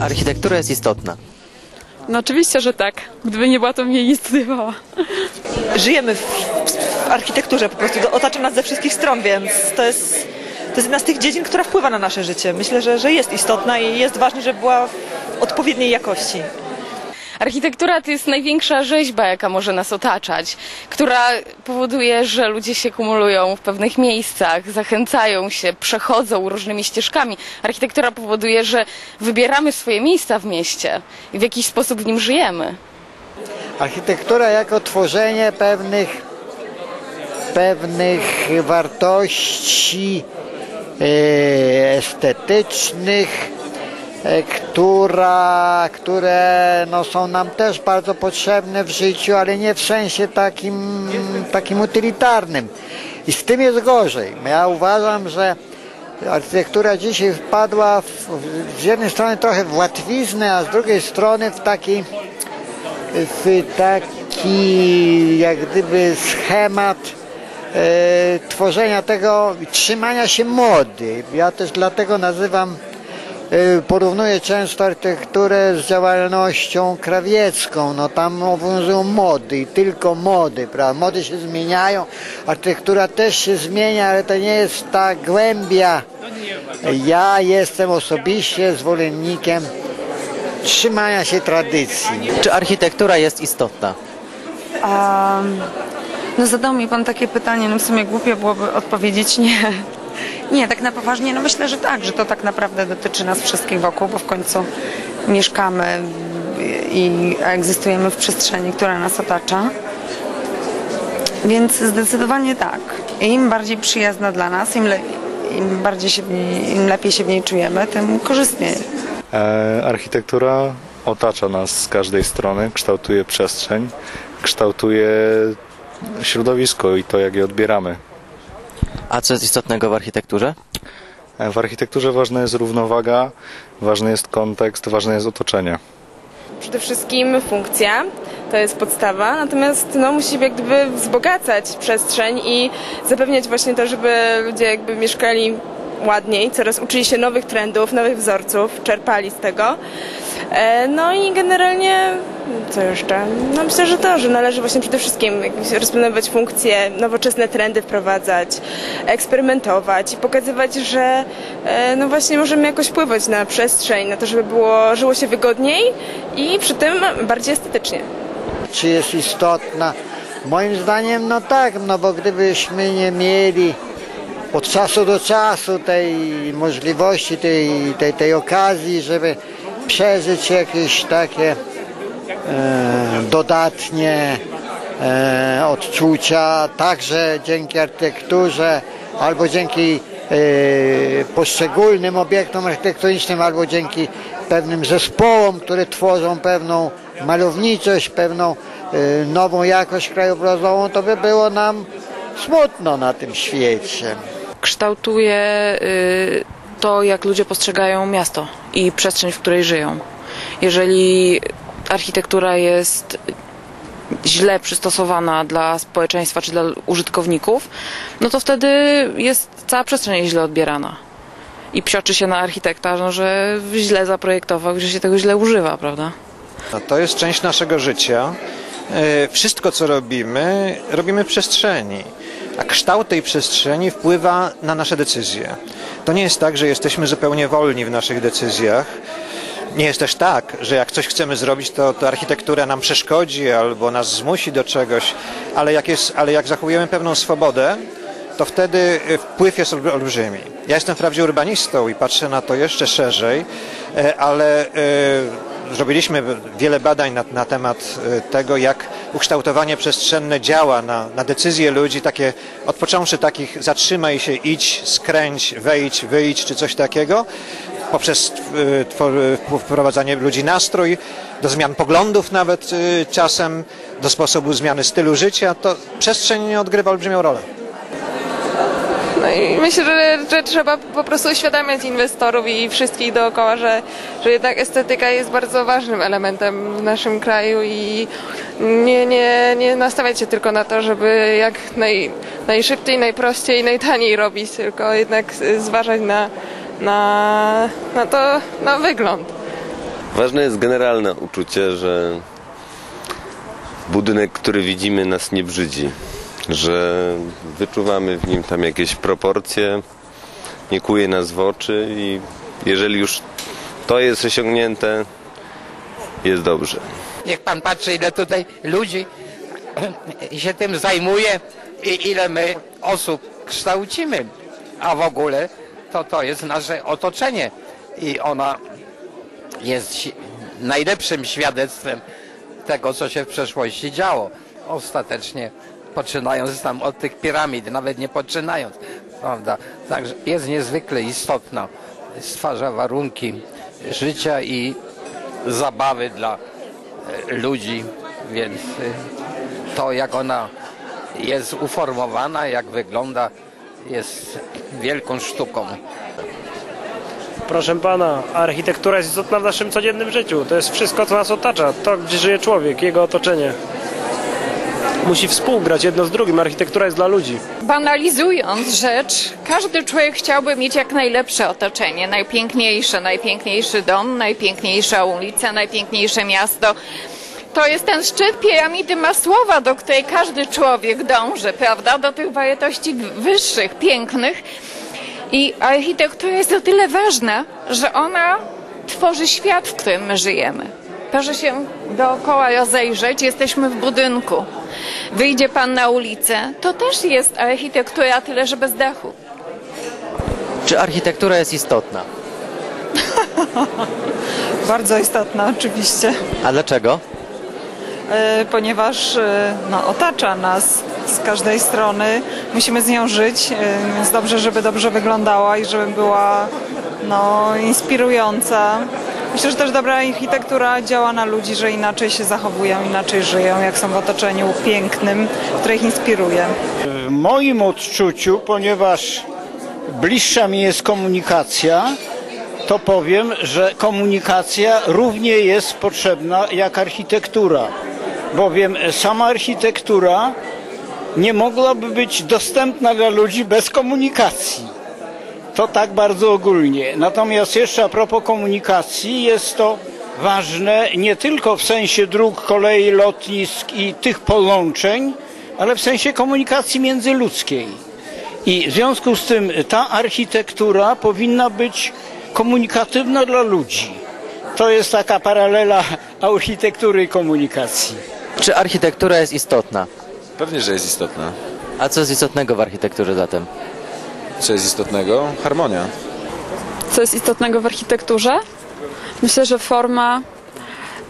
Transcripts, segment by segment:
Czy architektura jest istotna? No oczywiście, że tak. Gdyby nie była, to jej nie studiowała. żyjemy w, w architekturze po prostu, otacza nas ze wszystkich stron, więc to jest, to jest jedna z tych dziedzin, która wpływa na nasze życie. Myślę, że, że jest istotna i jest ważne, żeby była w odpowiedniej jakości. Architektura to jest największa rzeźba, jaka może nas otaczać, która powoduje, że ludzie się kumulują w pewnych miejscach, zachęcają się, przechodzą różnymi ścieżkami. Architektura powoduje, że wybieramy swoje miejsca w mieście i w jakiś sposób w nim żyjemy. Architektura jako tworzenie pewnych, pewnych wartości e, estetycznych, która, które no, są nam też bardzo potrzebne w życiu, ale nie w sensie takim, takim utylitarnym. I z tym jest gorzej. Ja uważam, że architektura dzisiaj wpadła w, z jednej strony trochę w łatwiznę, a z drugiej strony w taki w taki jak gdyby schemat e, tworzenia tego, trzymania się mody. Ja też dlatego nazywam, e, porównuję często architekturę z działalnością krawiecką. No tam obowiązują mody i tylko mody, prawda? Mody się zmieniają, architektura też się zmienia, ale to nie jest ta głębia. Ja jestem osobiście zwolennikiem trzymania się tradycji. Czy architektura jest istotna? A, no zadał mi pan takie pytanie, no w sumie głupio byłoby odpowiedzieć nie. Nie, tak na poważnie, no myślę, że tak, że to tak naprawdę dotyczy nas wszystkich wokół, bo w końcu mieszkamy i egzystujemy w przestrzeni, która nas otacza. Więc zdecydowanie tak. Im bardziej przyjazna dla nas, im, le, im bardziej się niej, im lepiej się w niej czujemy, tym korzystniej. E, Architektura otacza nas z każdej strony, kształtuje przestrzeń, kształtuje środowisko i to, jak je odbieramy. A co jest istotnego w architekturze? W architekturze ważna jest równowaga, ważny jest kontekst, ważne jest otoczenie. Przede wszystkim funkcja, to jest podstawa, natomiast no, musi jak gdyby wzbogacać przestrzeń i zapewniać właśnie to, żeby ludzie jakby mieszkali ładniej, coraz uczyli się nowych trendów, nowych wzorców, czerpali z tego. E, No i generalnie, co jeszcze? No myślę, że to, że należy właśnie przede wszystkim rozplanować funkcje, nowoczesne trendy wprowadzać, eksperymentować i pokazywać, że e, no właśnie możemy jakoś wpływać na przestrzeń, na to, żeby było, żyło się wygodniej i przy tym bardziej estetycznie. czy jest istotna? Moim zdaniem no tak, no bo gdybyśmy nie mieli od czasu do czasu tej możliwości, tej, tej, tej okazji, żeby przeżyć jakieś takie dodatnie e, odczucia, także dzięki architekturze albo dzięki e, poszczególnym obiektom architektonicznym, albo dzięki pewnym zespołom, które tworzą pewną malowniczość, pewną e, nową jakość krajobrazową, to by było nam smutno na tym świecie. Kształtuje y, to, jak ludzie postrzegają miasto i przestrzeń, w której żyją. Jeżeli architektura jest źle przystosowana dla społeczeństwa czy dla użytkowników, no to wtedy jest cała przestrzeń źle odbierana. I psioczy się na architekta, no, że źle zaprojektował że się tego źle używa, prawda? No, to jest część naszego życia. E, Wszystko, co robimy, robimy w przestrzeni, a kształt tej przestrzeni wpływa na nasze decyzje. To nie jest tak, że jesteśmy zupełnie wolni w naszych decyzjach. Nie jest też tak, że jak coś chcemy zrobić, to, to architektura nam przeszkodzi albo nas zmusi do czegoś, ale jak, jest, ale jak zachowujemy pewną swobodę, to wtedy e, wpływ jest olbr- olbrzymi. Ja jestem wprawdzie urbanistą i patrzę na to jeszcze szerzej, e, ale e, zrobiliśmy wiele badań na, na temat e, tego, jak ukształtowanie przestrzenne działa na, na decyzje ludzi, takie od takich zatrzymaj się, idź, skręć, wejdź, wyjdź czy coś takiego, poprzez e, twor- wprowadzanie ludzi nastrój, do zmian poglądów nawet e, czasem, do sposobu zmiany stylu życia, to przestrzeń odgrywa olbrzymią rolę. No i myślę, że, że trzeba po prostu uświadamiać inwestorów i wszystkich dookoła, że, że jednak estetyka jest bardzo ważnym elementem w naszym kraju i nie, nie, nie nastawiać się tylko na to, żeby jak naj, najszybciej, najprościej, najtaniej robić, tylko jednak zważać na, na, na to, na wygląd. Ważne jest generalne uczucie, że budynek, który widzimy, nas nie brzydzi, że wyczuwamy w nim tam jakieś proporcje, nie kuje nas w oczy i jeżeli już to jest osiągnięte, jest dobrze. Niech pan patrzy, ile tutaj ludzi się tym zajmuje i ile my osób kształcimy. A w ogóle to to jest nasze otoczenie i ona jest najlepszym świadectwem tego, co się w przeszłości działo. Ostatecznie poczynając tam od tych piramid, nawet nie poczynając, prawda? Także jest niezwykle istotna. Stwarza warunki życia i zabawy dla e, ludzi, więc y, to jak ona jest uformowana, jak wygląda, jest wielką sztuką. Proszę pana, architektura jest istotna w naszym codziennym życiu. To jest wszystko, co nas otacza. To, gdzie żyje człowiek, jego otoczenie. Musi współgrać jedno z drugim. Architektura jest dla ludzi. Banalizując rzecz, każdy człowiek chciałby mieć jak najlepsze otoczenie, najpiękniejsze, najpiękniejszy dom, najpiękniejsza ulica, najpiękniejsze miasto. To jest ten szczyt piramidy Masłowa, do której każdy człowiek dąży, prawda? Do tych wartości wyższych, pięknych. I architektura jest o tyle ważna, że ona tworzy świat, w którym my żyjemy. Proszę się dookoła rozejrzeć, jesteśmy w budynku. Wyjdzie pan na ulicę, to też jest architektura, tyle że bez dachu. Czy architektura jest istotna? Bardzo istotna oczywiście, A dlaczego? E, ponieważ e, no, otacza nas z każdej strony. Musimy z nią żyć, e, więc dobrze, żeby dobrze wyglądała i żeby była no, inspirująca. Myślę, że też dobra architektura działa na ludzi, że inaczej się zachowują, inaczej żyją, jak są w otoczeniu pięknym, które ich inspiruje. W moim odczuciu, ponieważ bliższa mi jest komunikacja, to powiem, że komunikacja równie jest potrzebna jak architektura, bowiem sama architektura nie mogłaby być dostępna dla ludzi bez komunikacji. To tak bardzo ogólnie. Natomiast jeszcze a propos komunikacji, jest to ważne nie tylko w sensie dróg, kolei, lotnisk i tych połączeń, ale w sensie komunikacji międzyludzkiej. I w związku z tym ta architektura powinna być komunikatywna dla ludzi. To jest taka paralela architektury i komunikacji. Czy architektura jest istotna? Pewnie, że jest istotna. A co jest istotnego w architekturze zatem? Co jest istotnego? Harmonia. Co jest istotnego w architekturze? Myślę, że forma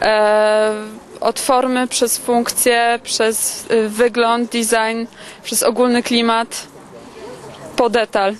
e, od formy przez funkcję, przez y, wygląd, design, przez ogólny klimat po detal.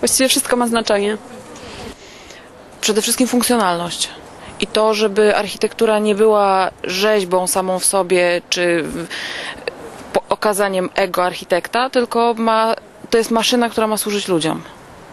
Właściwie wszystko ma znaczenie. Przede wszystkim funkcjonalność. I to, żeby architektura nie była rzeźbą samą w sobie, czy okazaniem ego architekta, tylko ma, to jest maszyna, która ma służyć ludziom.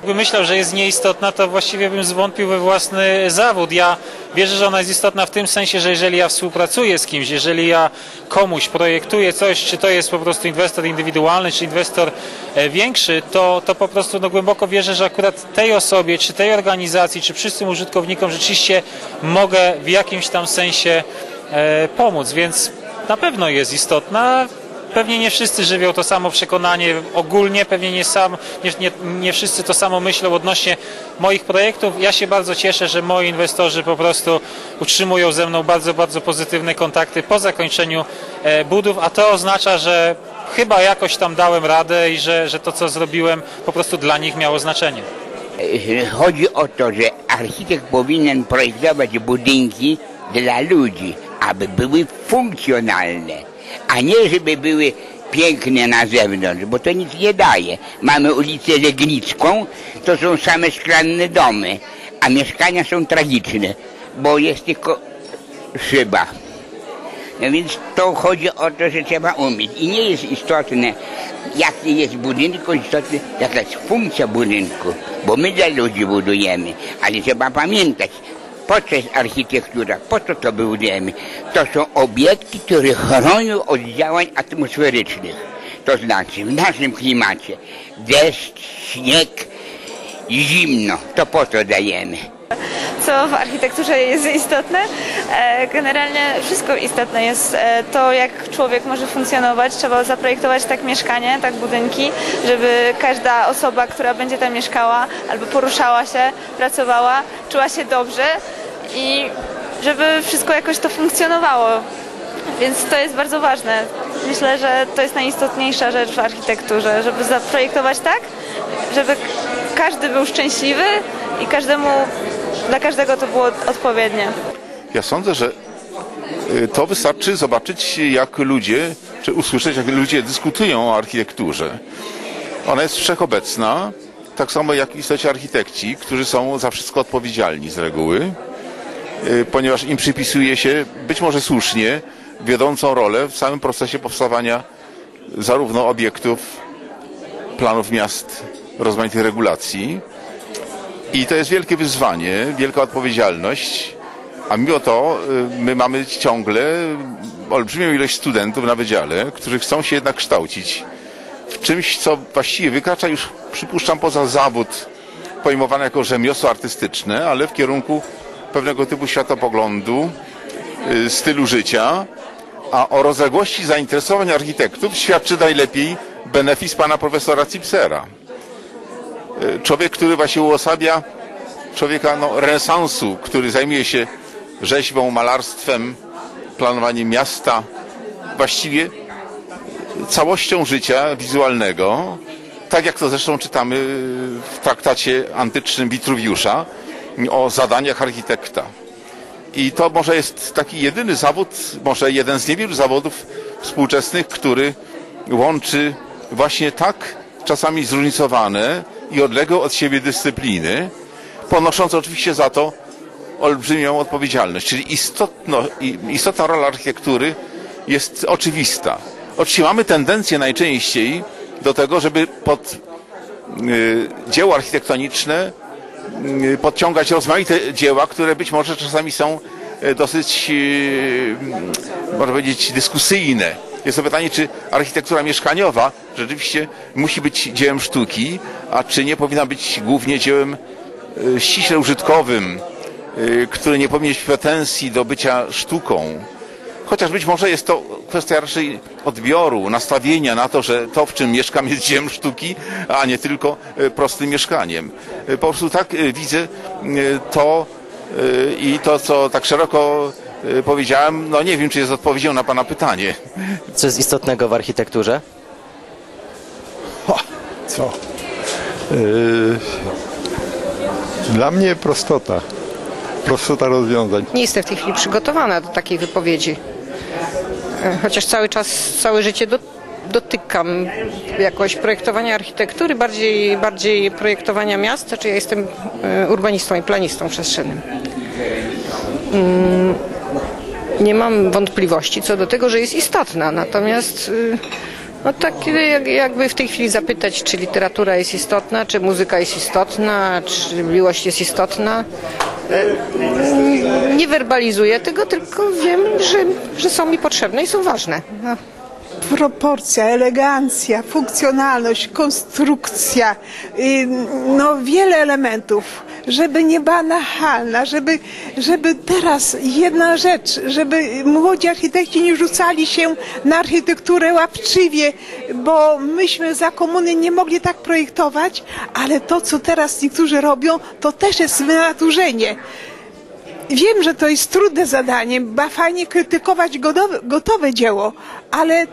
Gdybym myślał, że jest nieistotna, to właściwie bym zwątpił we własny zawód. Ja wierzę, że ona jest istotna w tym sensie, że jeżeli ja współpracuję z kimś, jeżeli ja komuś projektuję coś, czy to jest po prostu inwestor indywidualny, czy inwestor e, większy, to, to po prostu no, głęboko wierzę, że akurat tej osobie, czy tej organizacji, czy wszystkim użytkownikom rzeczywiście mogę w jakimś tam sensie e, pomóc, więc na pewno jest istotna. Pewnie nie wszyscy żywią to samo przekonanie ogólnie, pewnie nie, sam, nie, nie, nie wszyscy to samo myślą odnośnie moich projektów. Ja się bardzo cieszę, że moi inwestorzy po prostu utrzymują ze mną bardzo, bardzo pozytywne kontakty po zakończeniu e, budów, a to oznacza, że chyba jakoś tam dałem radę i że, że to, co zrobiłem, po prostu dla nich miało znaczenie. Chodzi o to, że architekt powinien projektować budynki dla ludzi, aby były funkcjonalne, a nie żeby były piękne na zewnątrz, bo to nic nie daje. Mamy ulicę Legnicką, to są same szklane domy, a mieszkania są tragiczne, bo jest tylko szyba. No więc to chodzi o to, że trzeba umieć. I nie jest istotne, jaki jest budynek, tylko istotne, jaka jest funkcja budynku. Bo my dla ludzi budujemy, ale trzeba pamiętać, po co jest architektura, po co to budujemy. To są obiekty, które chronią od działań atmosferycznych. To znaczy w naszym klimacie deszcz, śnieg, zimno, to po to dajemy. Co w architekturze jest istotne. E, Generalnie wszystko istotne jest e, to, jak człowiek może funkcjonować. Trzeba zaprojektować tak mieszkanie, tak budynki, żeby każda osoba, która będzie tam mieszkała albo poruszała się, pracowała, czuła się dobrze i żeby wszystko jakoś to funkcjonowało. Więc to jest bardzo ważne. Myślę, że to jest najistotniejsza rzecz w architekturze, żeby zaprojektować tak, żeby każdy był szczęśliwy i każdemu, dla każdego to było odpowiednie. Ja sądzę, że y, to wystarczy zobaczyć, jak ludzie, czy usłyszeć, jak ludzie dyskutują o architekturze. Ona jest wszechobecna, tak samo jak w istocie architekci, którzy są za wszystko odpowiedzialni z reguły, ponieważ im przypisuje się, być może słusznie, wiodącą rolę w całym procesie powstawania zarówno obiektów, planów miast, rozmaitych regulacji. I to jest wielkie wyzwanie, wielka odpowiedzialność, a mimo to y, my mamy ciągle olbrzymią ilość studentów na wydziale, którzy chcą się jednak kształcić w czymś, co właściwie wykracza już, przypuszczam, poza zawód pojmowany jako rzemiosło artystyczne, ale w kierunku pewnego typu światopoglądu, y, stylu życia, a o rozległości zainteresowań architektów świadczy najlepiej benefis pana profesora Cipsera. Y, Człowiek, który właśnie uosabia człowieka no, renesansu, który zajmuje się rzeźbą, malarstwem, planowaniem miasta, właściwie całością życia wizualnego, tak jak to zresztą czytamy w traktacie antycznym Witruwiusza o zadaniach architekta. I to może jest taki jedyny zawód, może jeden z niewielu zawodów współczesnych, który łączy właśnie tak czasami zróżnicowane i odległe od siebie dyscypliny, ponosząc oczywiście za to olbrzymią odpowiedzialność. Czyli istotno, istotna rola architektury jest oczywista. Oczywiście mamy tendencję najczęściej do tego, żeby pod y, dzieło architektoniczne podciągać rozmaite dzieła, które być może czasami są y, dosyć, y, można powiedzieć, dyskusyjne. Jest to pytanie, czy architektura mieszkaniowa rzeczywiście musi być dziełem sztuki, a czy nie powinna być głównie dziełem y, ściśle użytkowym, y, który nie powinien mieć pretensji do bycia sztuką. Chociaż być może jest to kwestia raczej odbioru, nastawienia na to, że to, w czym mieszkam, jest dziełem sztuki, a nie tylko e, prostym mieszkaniem. E, Po prostu tak e, widzę to i to, co tak szeroko powiedziałem, no nie wiem, czy jest odpowiedzią na Pana pytanie. Co jest istotnego w architekturze? Co? Yy, Dla mnie prostota. Prostota rozwiązań. Nie jestem w tej chwili przygotowana do takiej wypowiedzi. Chociaż cały czas, całe życie do, dotykam jakoś projektowania architektury, bardziej, bardziej projektowania miast, znaczy ja jestem e, urbanistą i planistą przestrzennym. Mm, Nie mam wątpliwości co do tego, że jest istotna, natomiast y, no tak jak- jakby w tej chwili zapytać, czy literatura jest istotna, czy muzyka jest istotna, czy miłość jest istotna, nie werbalizuję tego, tylko wiem, że, że są mi potrzebne i są ważne. No. Proporcja, elegancja, funkcjonalność, konstrukcja, no wiele elementów, żeby nie była nachalna, żeby, żeby teraz jedna rzecz, żeby młodzi architekci nie rzucali się na architekturę łapczywie, bo myśmy za komuny nie mogli tak projektować, ale to, co teraz niektórzy robią, to też jest wynaturzenie. Wiem, że to jest trudne zadanie, ba fajnie krytykować gotowe, gotowe dzieło, ale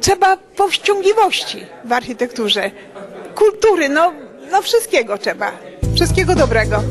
trzeba powściągliwości w architekturze, kultury, no, no wszystkiego trzeba. Wszystkiego dobrego.